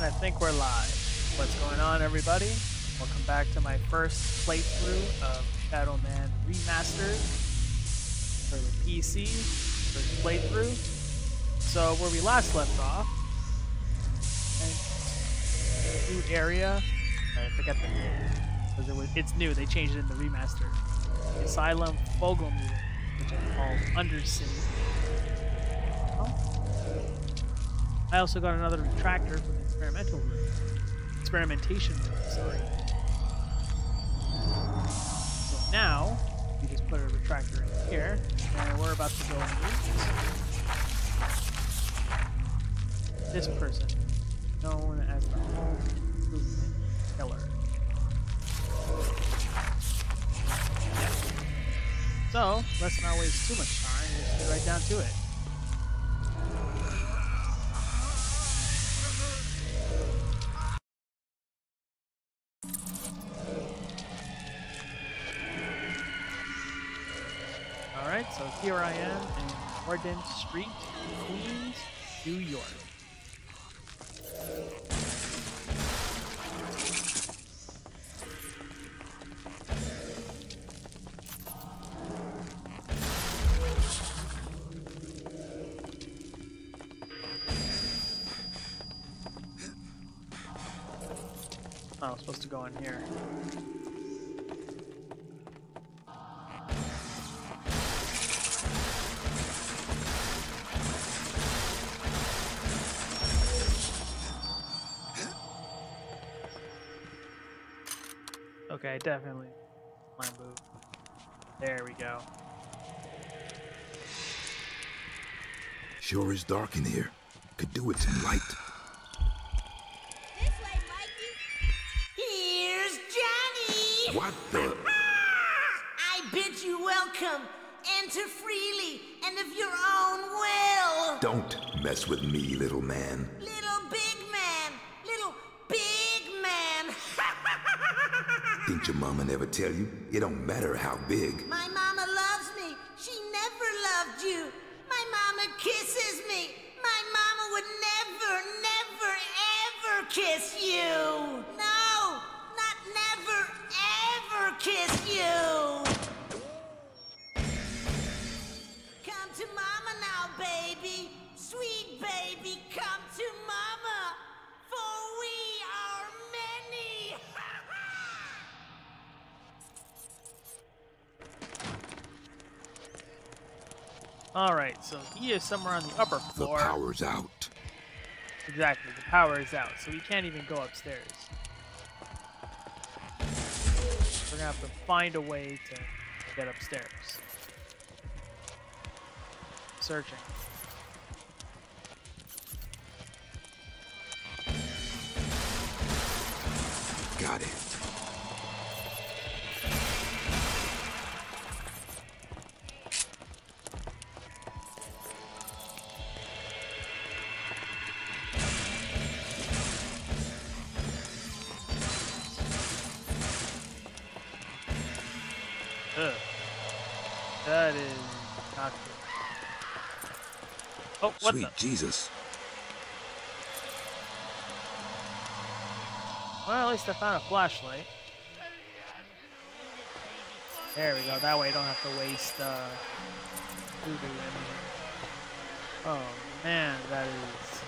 And I think we're live. What's going on, everybody? Welcome back to my first playthrough of Shadow Man Remastered for the PC, first playthrough. So, where we last left off, and new area, I forget the name, because it was, it's new, they changed it in the remaster. Asylum Fogelmühle, which I call Undercity. Oh. I also got another retractor from experimental room. Experimentation room, sorry. So now, we just put a retractor in here, and we're about to go and this person, known as the Home Killer. So, let's not waste too much time, let's get right down to it. I am in Mordant Street, Queens, New York. I was supposed to go in here. Okay, definitely. My move. There we go. Sure is dark in here. Could do with some light. This way, Mikey. Here's Johnny. What the? I bid you welcome. Enter freely and of your own will. Don't mess with me, little man. Little Didn't your mama never tell you? It don't matter how big. Somewhere on the upper floor. The power's out. Exactly, the power is out, so we can't even go upstairs. We're gonna have to find a way to get upstairs. Searching. Got it. What Sweet the? Jesus. Well, at least I found a flashlight. There we go. That way I don't have to waste uh, voodoo ammo. Oh man, that is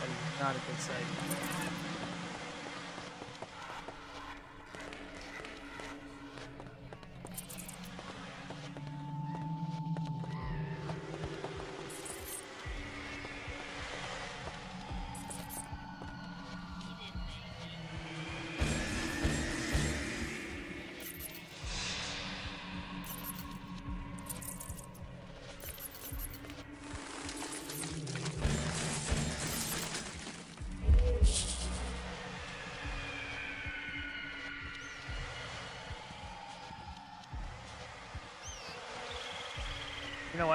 that is not a good sight.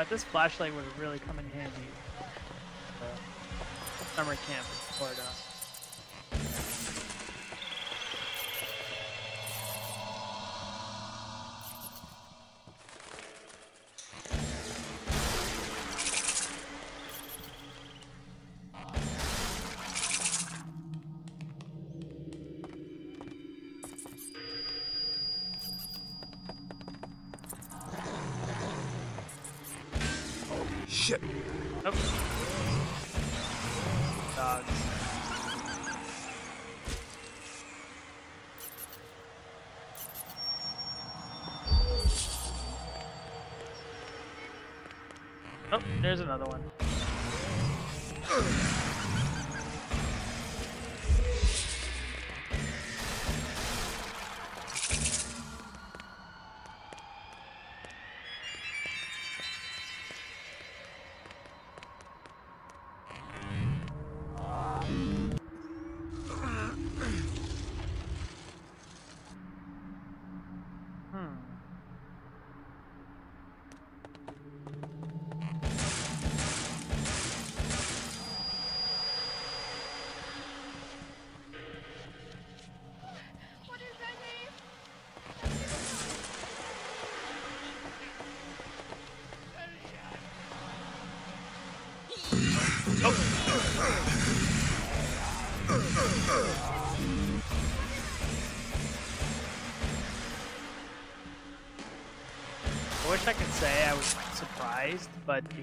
This flashlight would really come in handy. Uh, summer camp in Florida. Shit. Oh. Dogs.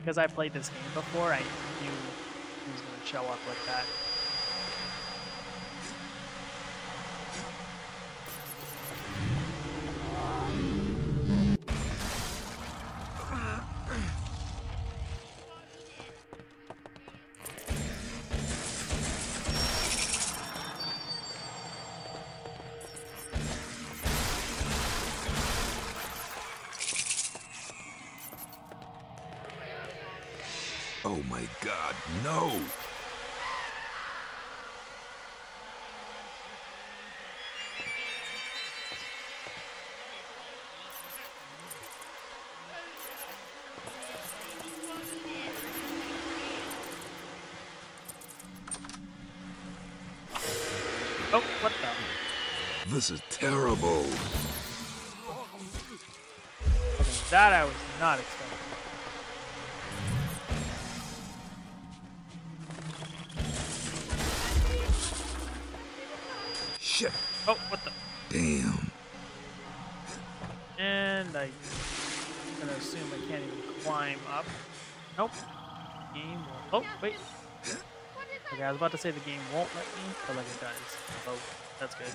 Because I played this game before, I knew he was going to show up like that. Oh my god, no! Oh, what the? This is terrible. Okay, that I was not expecting. I was about to say the game won't let me, but like it does. Oh, that's good.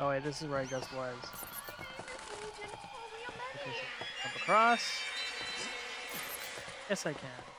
Oh wait, this is where I just was. Jump across. Yes, I can.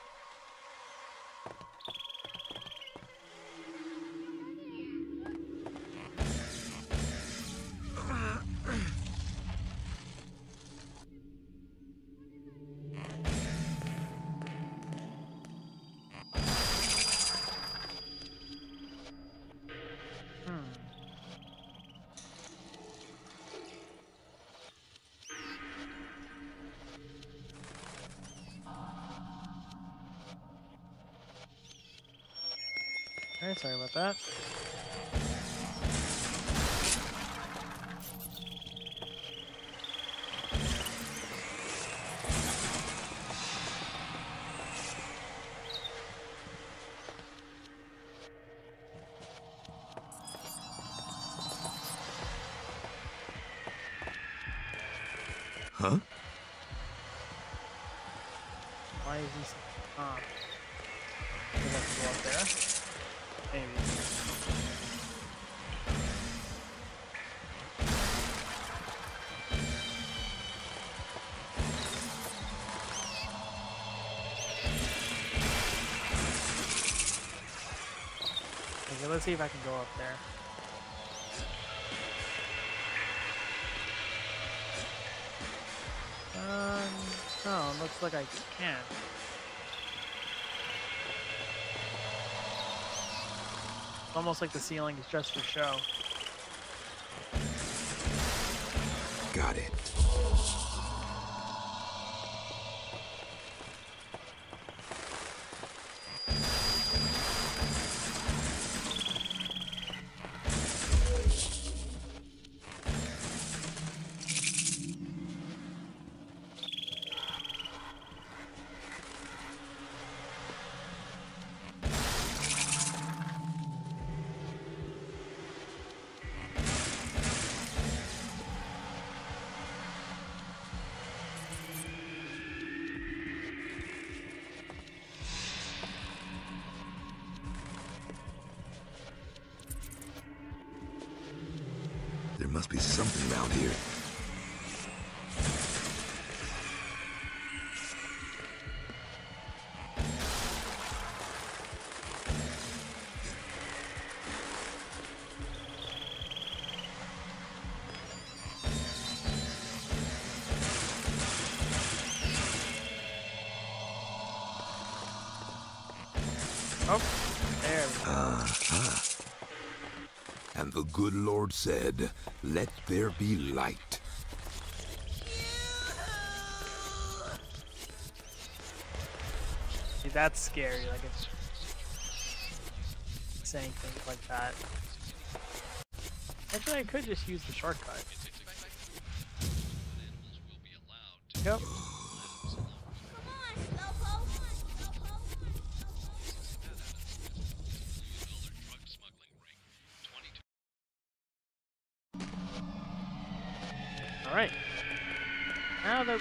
Alright, sorry about that. See if I can go up there. Um, no, looks like I can't. It's almost like the ceiling is just for show. Must be something around here. Oh, uh-huh. the good Lord said, Let there be light. See, that's scary. Like it's saying things like that. Actually, I could just use the shortcut.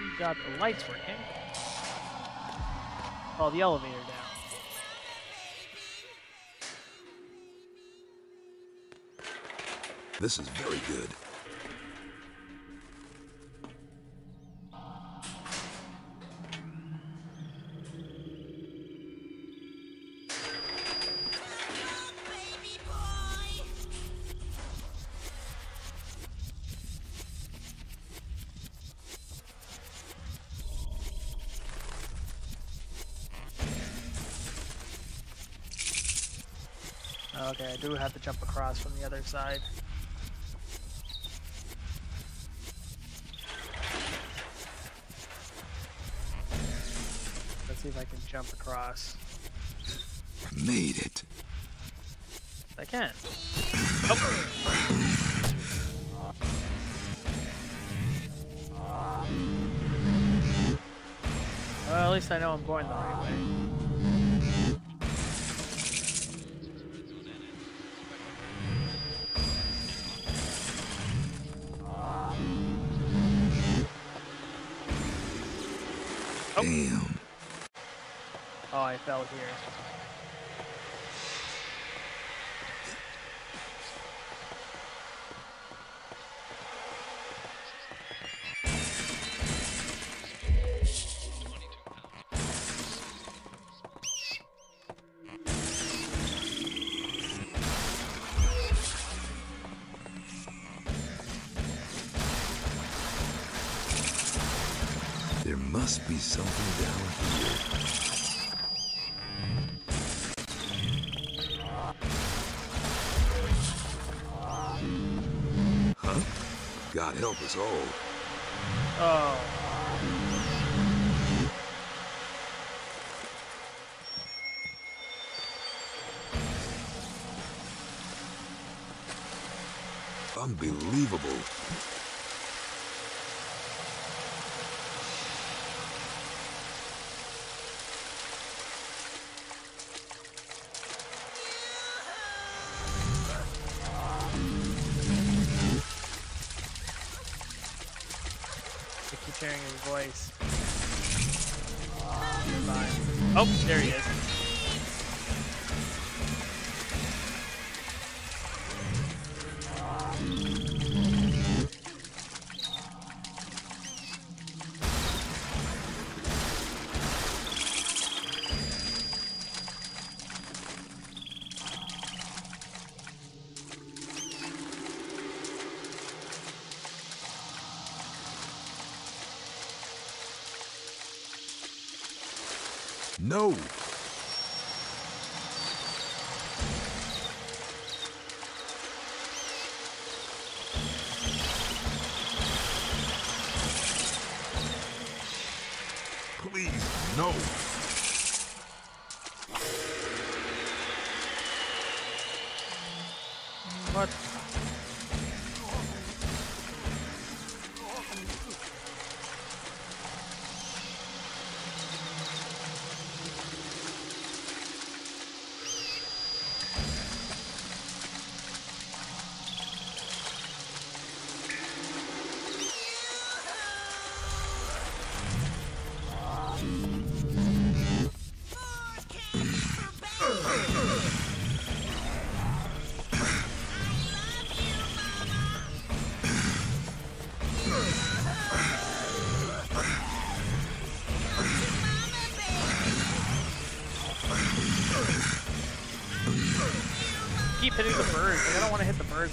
We've got the lights working, call the elevator down. This is very good. Across from the other side. Let's see if I can jump across. Made it. I can. Well, at least I know I'm going the right way. Must be something down here. Huh? God help us all. Oh. Unbelievable. What?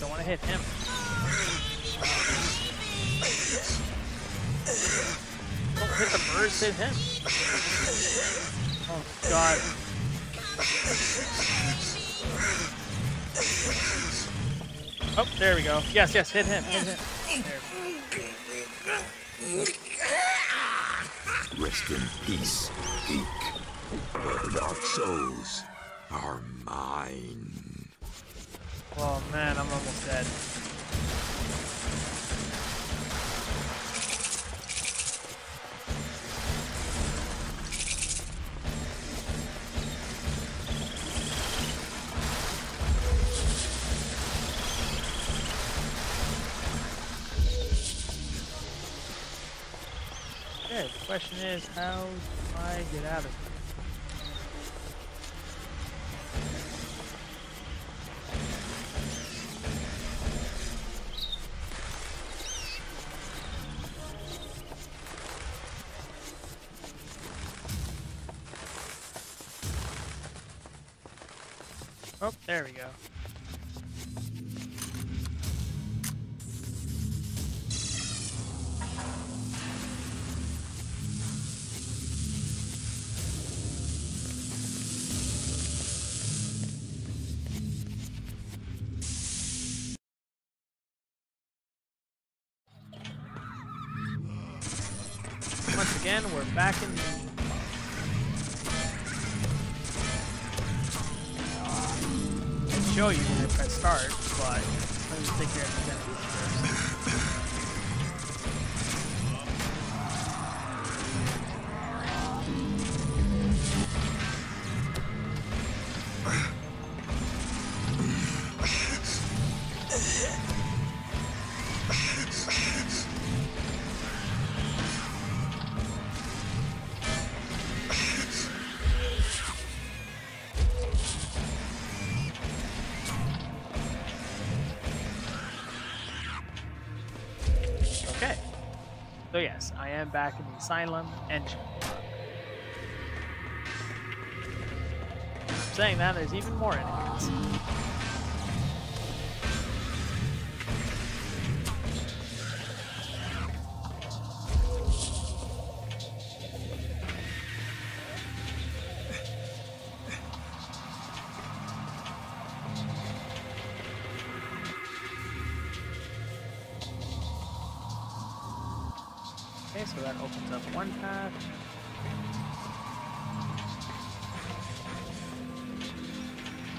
I want to hit him. Don't hit the birds. Hit him. Oh God. Oh, there we go. Yes, yes, hit him. Hit him. Rest in peace, geek. Dark Souls are Okay, the question is, how do I get out of here? Back in am back in the asylum engine. Saying that, there's even more enemies. So that opens up one path.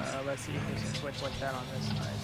Uh, let's see if we can switch like that on this side.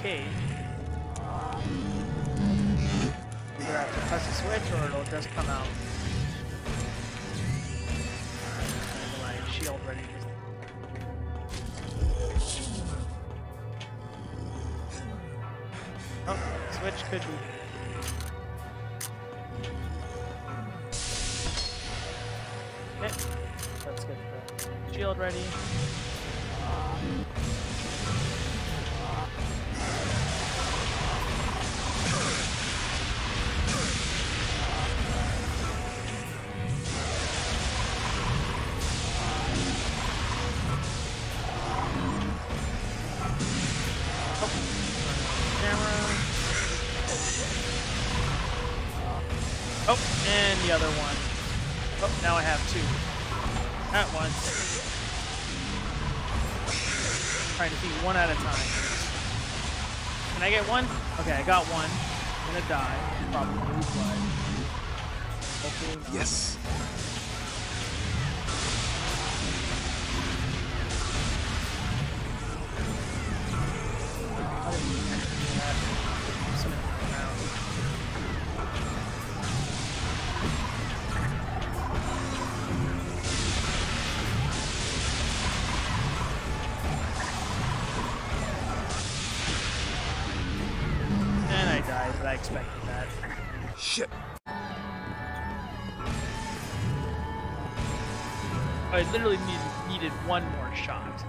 Of cage. Either I have to press a switch or it'll just come out. And my shield ready Oh, switch could be. Okay, get the shield ready. I got one. I'm gonna die, probably. Yes. Shit. I literally needed, needed one more shot.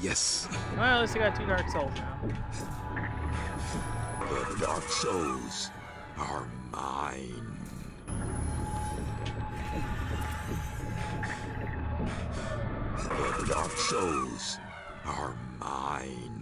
Yes. Well, at least I got two Dark Souls now. The Dark Souls are mine. The Dark Souls are mine.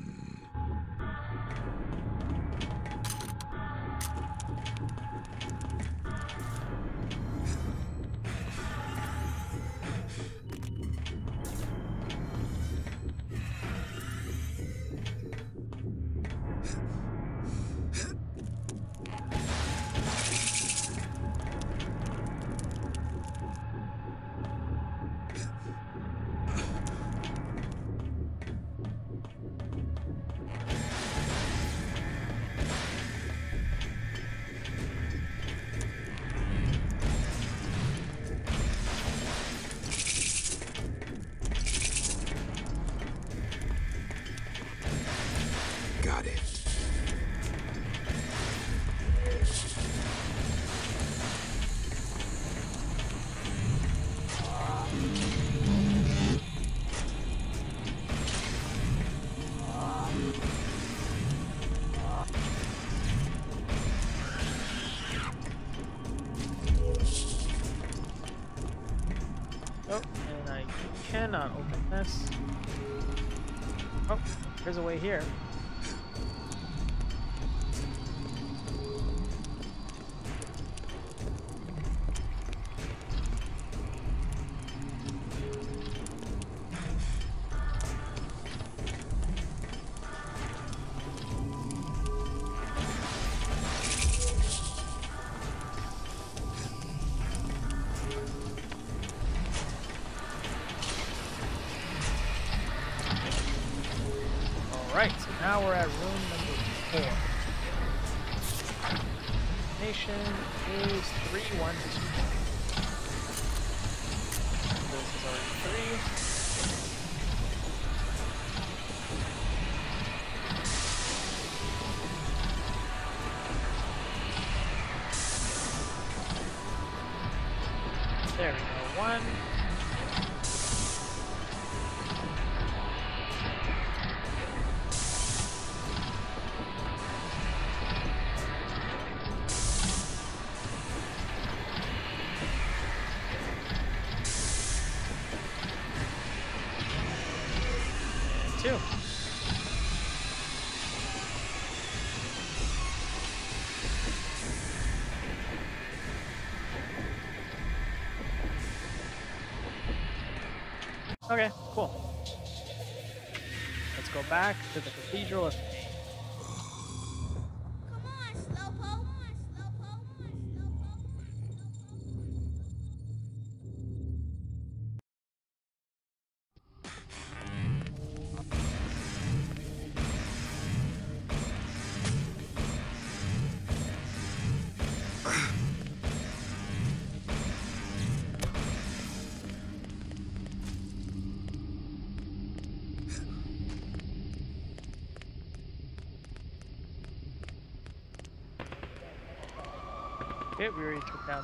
Oh, there's a way here. One. Okay, cool. Let's go back to the Cathedral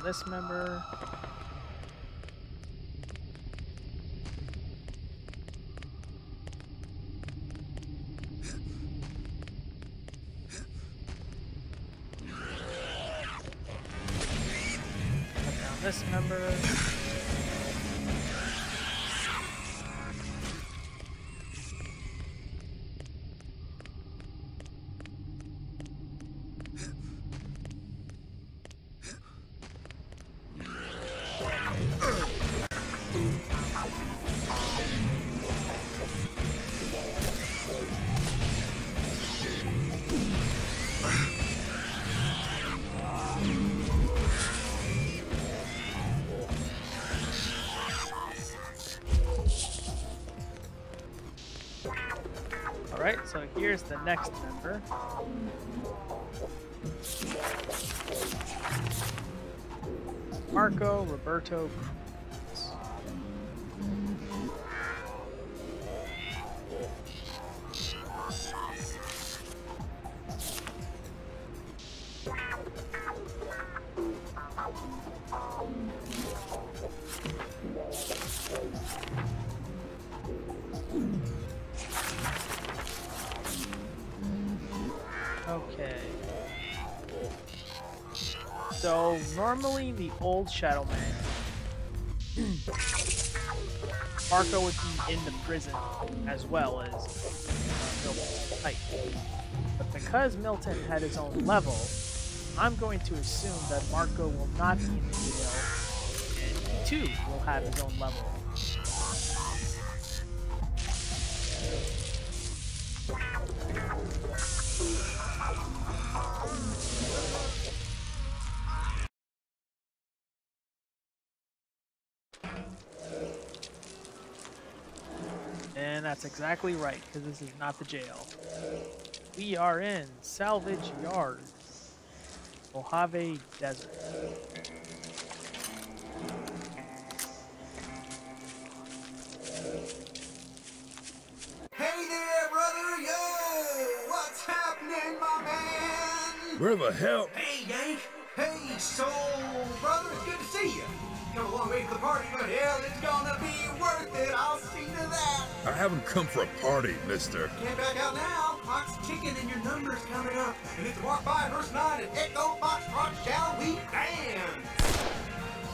this member. Alright, so here's the next member. Marco Roberto old Shadow Man, Marco would be in the prison as well as uh, Milton Pike. But because Milton had his own level, I'm going to assume that Marco will not be in the jail, and he too will have his own level. Exactly right, because this is not the jail. We are in Salvage Yards, Mojave Desert. Hey there, brother! Yo! What's happening, my man? Where the hell? Hey, Yank! Hey, soul Come a long way for the party, but hell, it's gonna be worth it. I'll see to that. I haven't come for a party, mister. Can't back out now. Clock's ticking and your number's coming up. And it's Mark 5 verse 9 and Echo Foxtrot, shall we dance?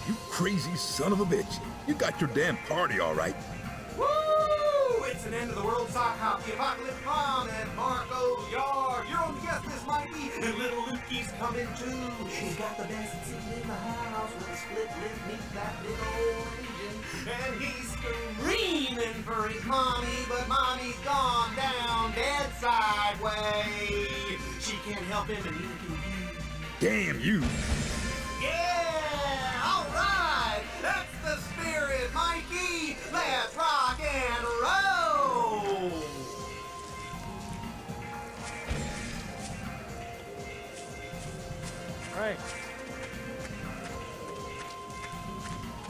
You crazy son of a bitch. You got your damn party all right. Woo! It's an end of the world sock hop, the apocalypse prom, and Marco's yard. You're on the guest list, Mikey, and little Lukey's coming too. He's got the best seat in the house with a split lip meet that big old engine. And he's screaming for his mommy, but mommy's gone down dead sideway. She can't help him and he can be Damn you. yeah! All right! That's Alright.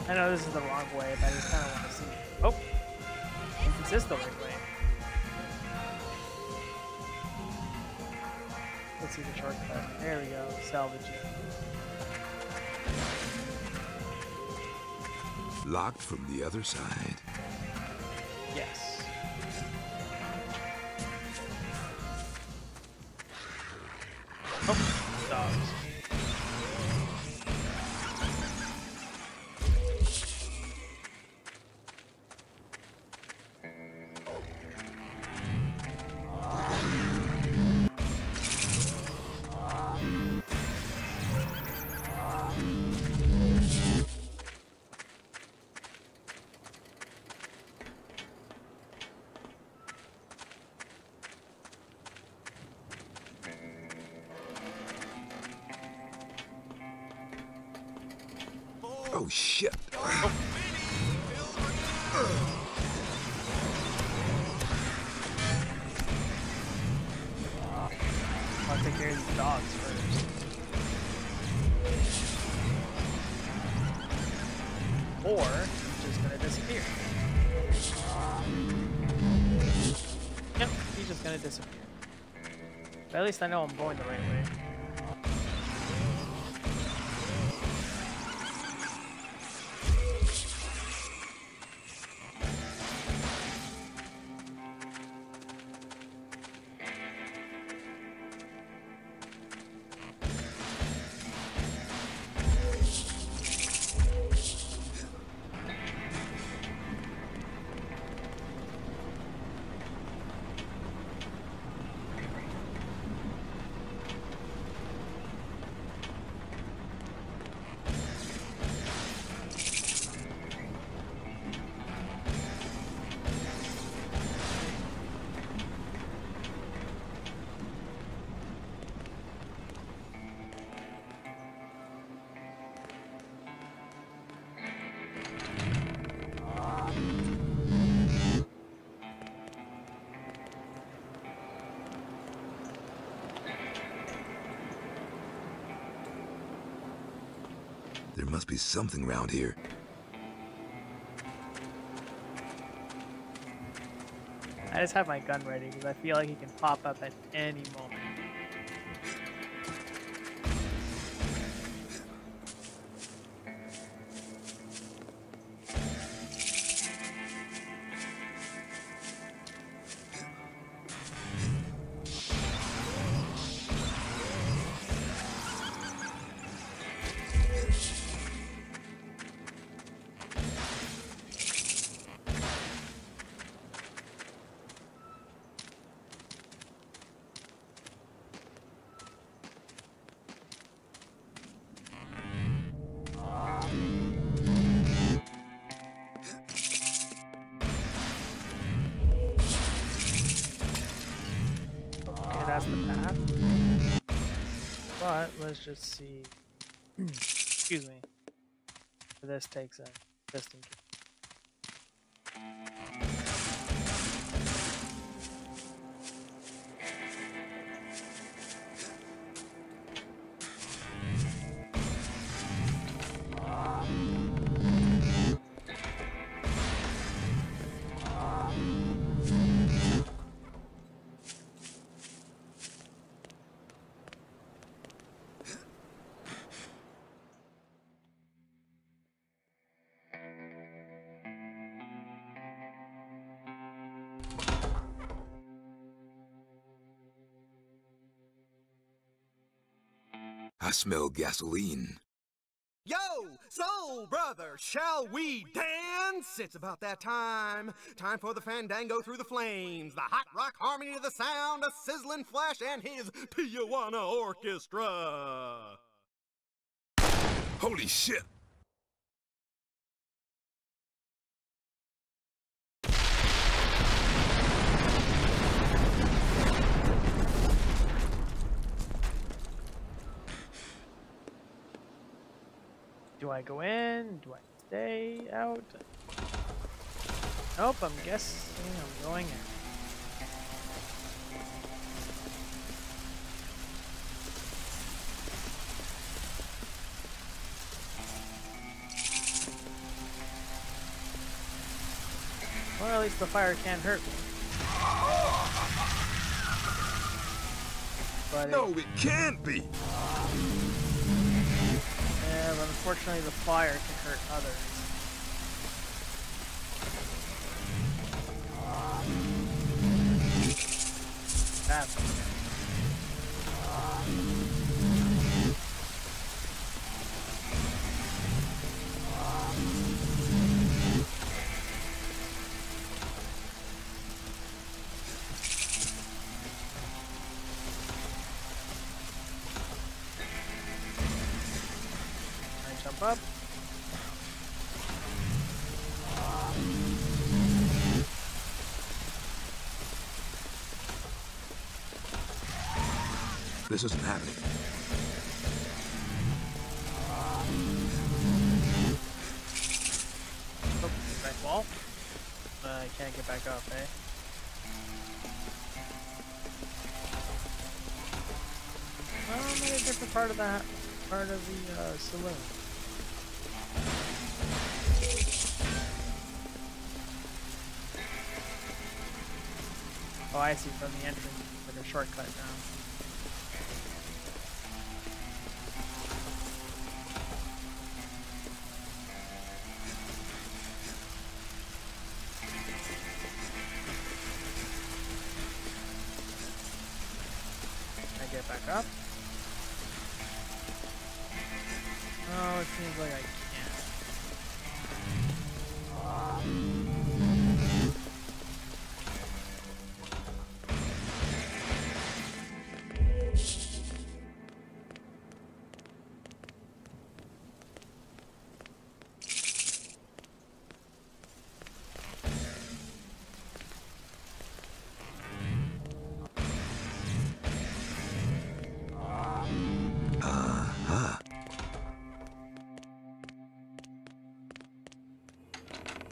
I know this is the wrong way, but I just kind of want to see. Oh! This is the right way. Let's see the shortcut. There we go. Salvage it. Locked from the other side. Yes. Oh, dogs. Oh shit. I'll take care of these dogs first. Or he's just gonna disappear. Yep, he's just gonna disappear. But at least I know I'm going the right way. Must be something around here. I just have my gun ready because I feel like he can pop up at any moment. See. Excuse me. This takes. In I smell gasoline. Yo, so brother, shall we dance? It's about that time. Time for the fandango through the flames, the hot rock harmony of the sound, a sizzling flash, and his Tijuana Orchestra. Holy shit! Do I go in? Do I stay out? Nope, I'm guessing I'm going in. Well, at least the fire can't hurt me. But it- No, it can't be! But unfortunately the fire can hurt others. That's okay. Jump up? This isn't happening. Oh. Uh, I can't get back up, eh? Well, I'm in a different part of that part of the uh, saloon. Oh, I see. From the entrance, like a shortcut now.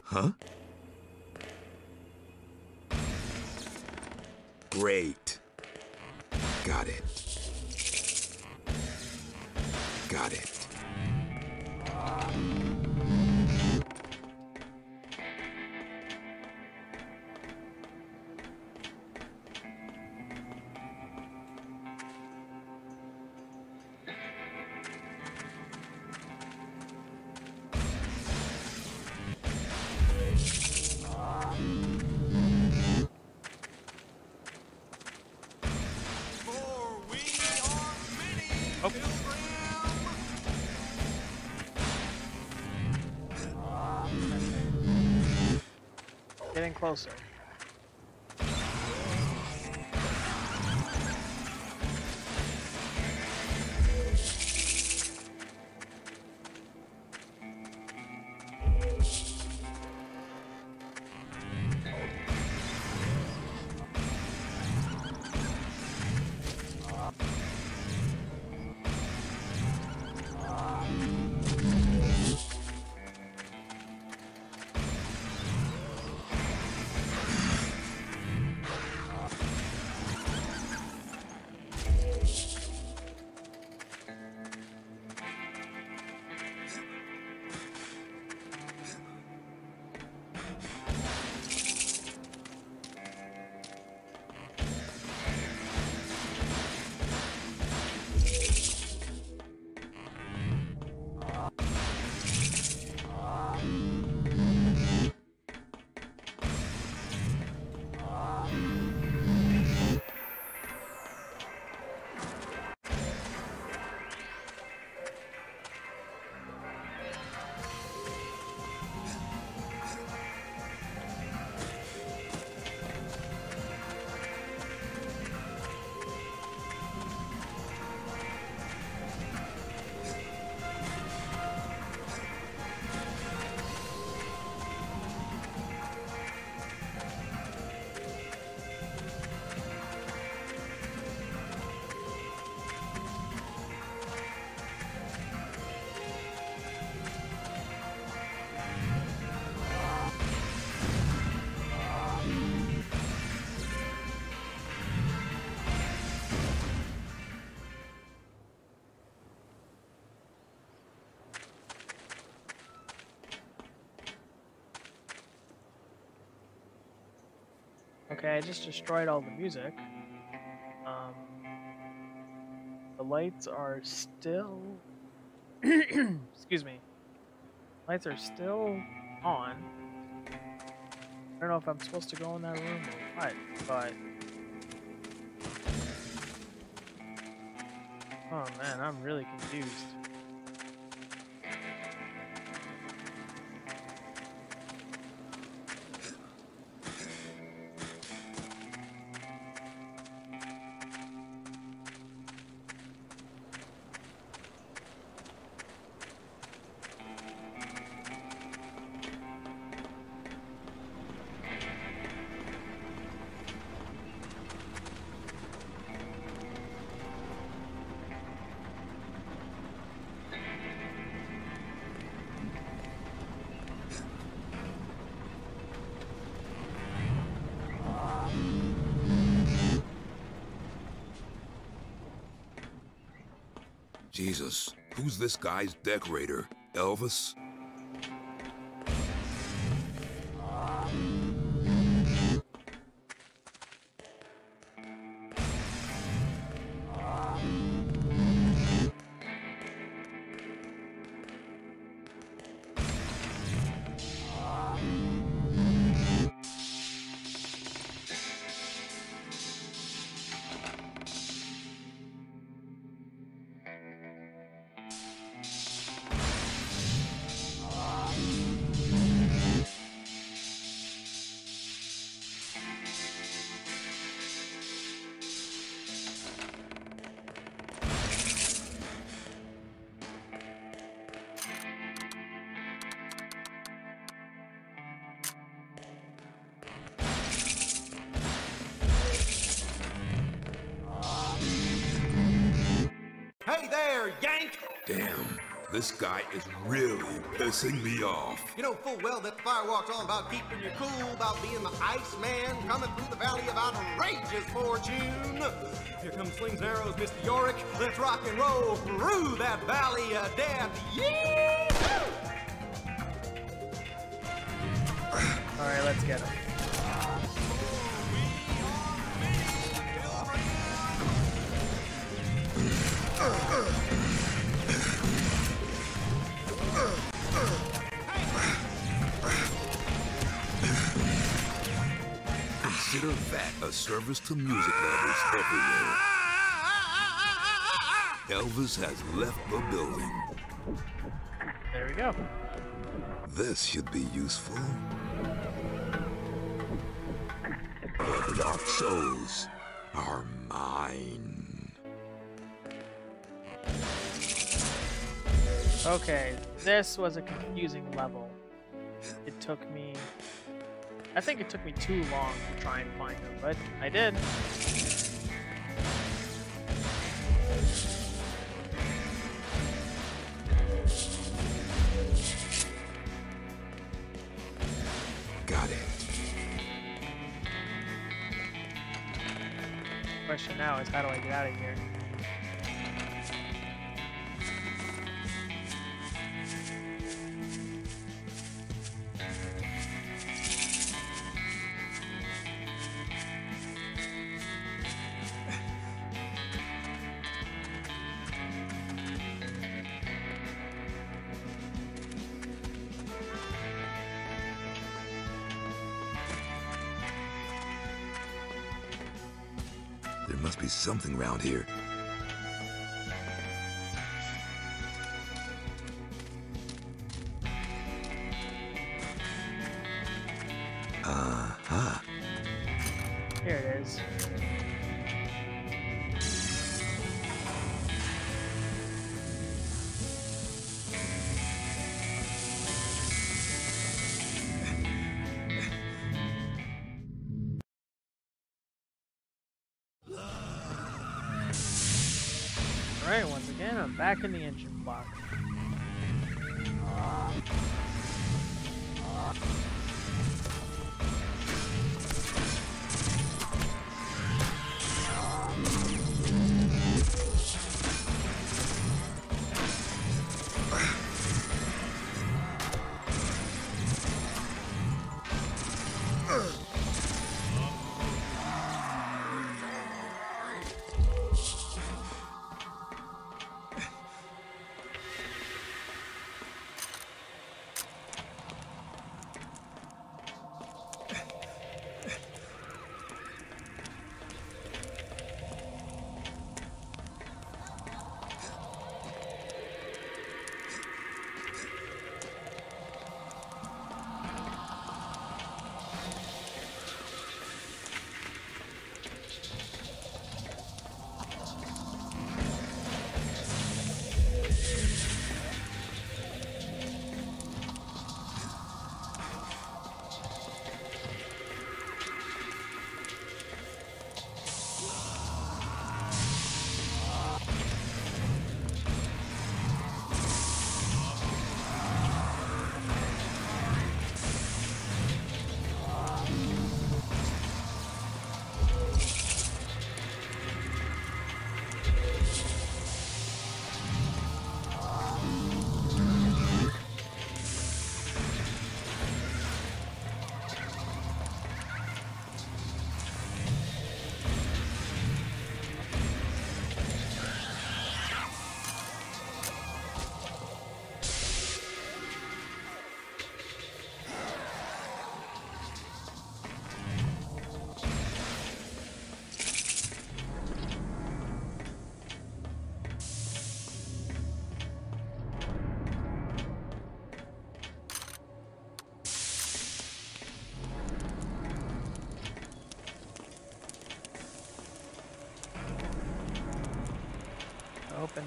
Huh? Great. Closer. Okay, I just destroyed all the music. Um, the lights are still. Excuse me. Lights are still on. I don't know if I'm supposed to go in that room or what, but. Oh man, I'm really confused. Jesus, who's this guy's decorator? Elvis? This guy is really pissing me off. You know full well that the firewalk's all about keeping you cool, about being the Iceman coming through the valley of outrageous fortune. Here comes slings and arrows, Mr. Yorick. Let's rock and roll through that valley of death. Yeah! Alright, let's get him. Consider that a service to music lovers everywhere. Elvis has left the building. There we go. This should be useful. Your dark souls are mine. Okay, this was a confusing level. It took me... I think it took me too long to try and find them, but I did. Got it. Question now is how do I get out of here? Be something around here.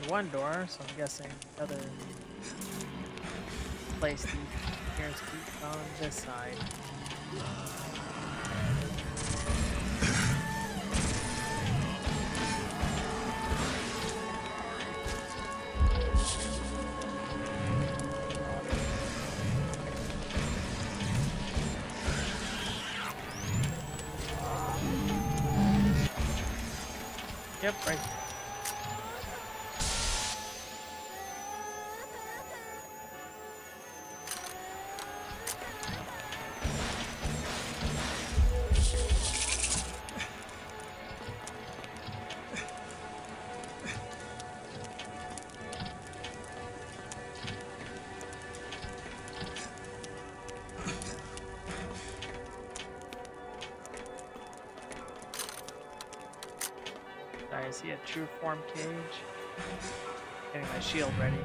One door, so I'm guessing the other place the appears to be on this side. Yep, right see a true form cage. Getting my shield ready.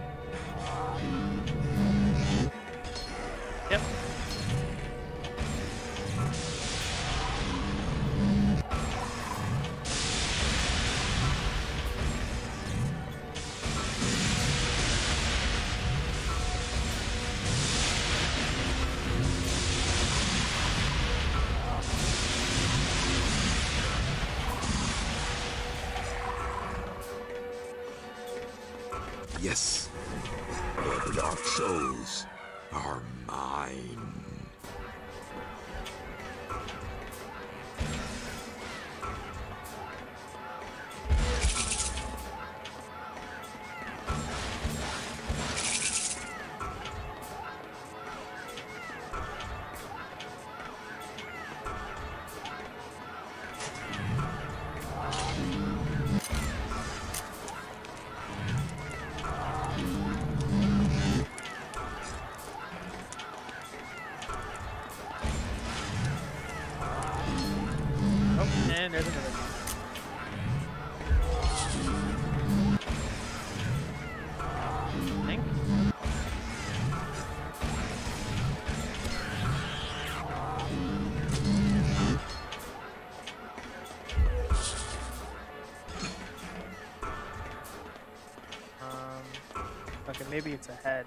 Maybe it's a head.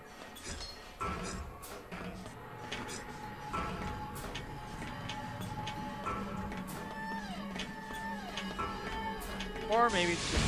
Or maybe it's just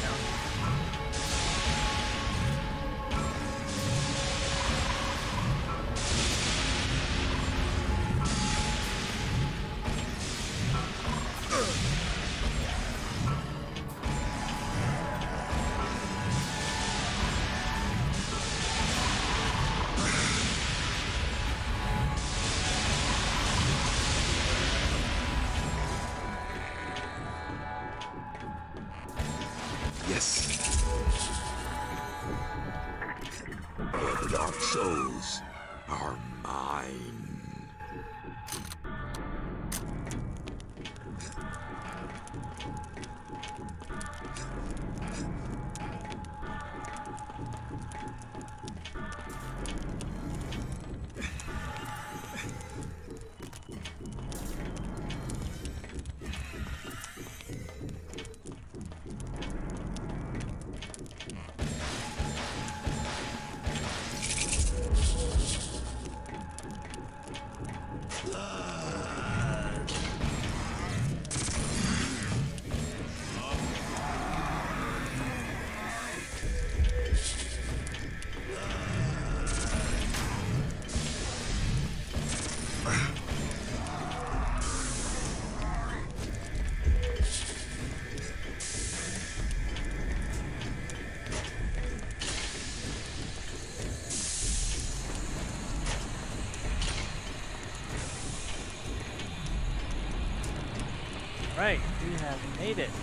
made it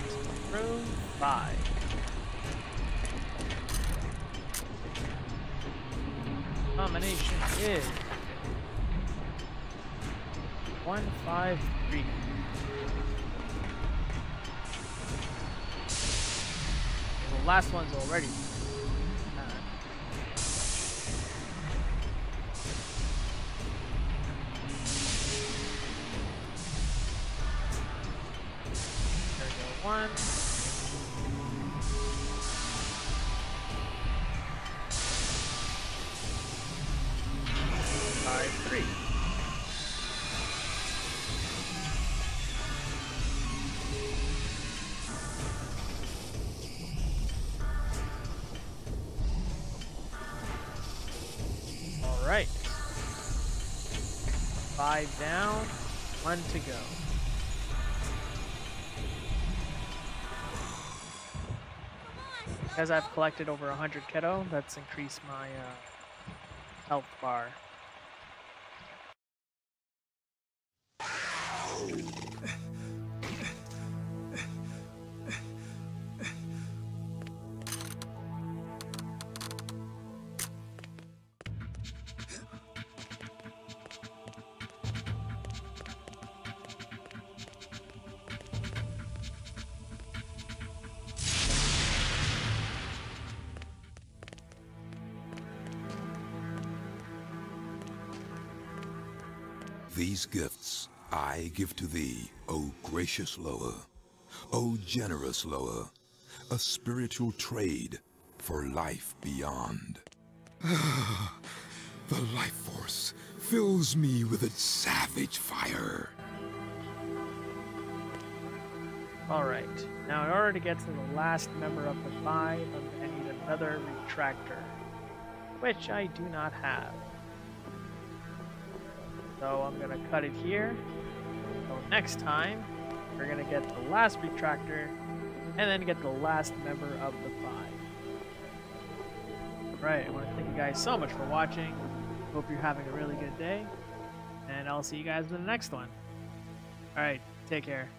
All right. Five down, one to go. As I've collected over 100 Cadeaux, that's increased my uh, health bar. These gifts I give to thee, O gracious Loa, O generous Loa, a spiritual trade for life beyond. the life force fills me with its savage fire. Alright, now in order to get to the last member of the five, I'm going to need another retractor. which I do not have. So I'm gonna cut it here. So next time, we're gonna get the last retractor, and then get the last member of the five. Right, I want to thank you guys so much for watching. Hope you're having a really good day, and I'll see you guys in the next one. Alright, take care.